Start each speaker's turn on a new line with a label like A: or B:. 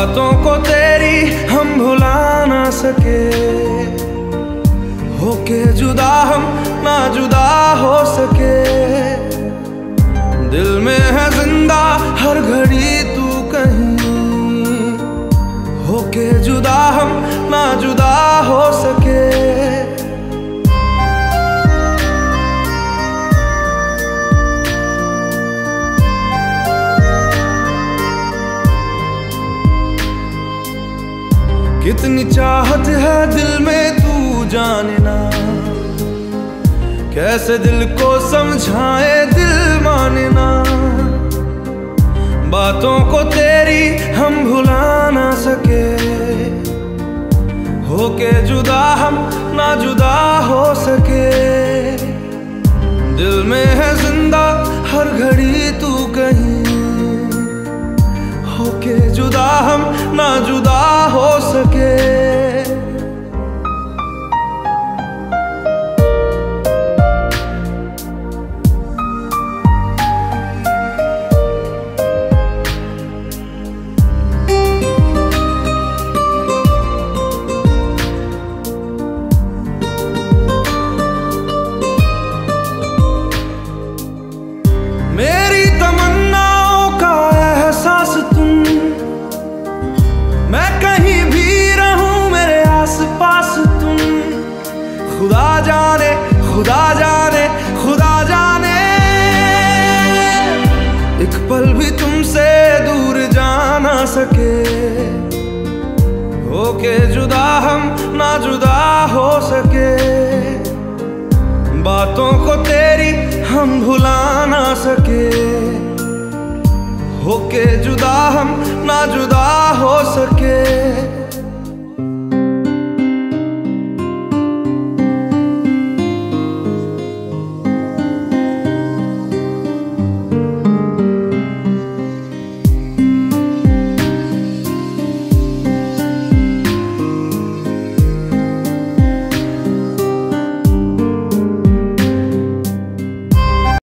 A: बातों को तेरी हम भुला ना सके। होके जुदा हम ना जुदा हो सके। दिल में है ज़िंदा हर घड़ी तू कहीं। होके जुदा हम ना जुदा हो सके। कितनी चाहत है दिल में तू जानना कैसे दिल को समझाए दिल मानना बातों को तेरी हम भुला ना सके। होके जुदा हम ना जुदा हो सके। दिल में है ज़िंदा हर घड़ी तू होके जुदा हम ना जुदा हो सके। खुदा जाने खुदा जाने। एक पल भी तुमसे दूर जा ना सके। होके जुदा हम, ना जुदा हो सके। बातों को तेरी हम भुला ना सके। होके जुदा हम, ना जुदा हो सके।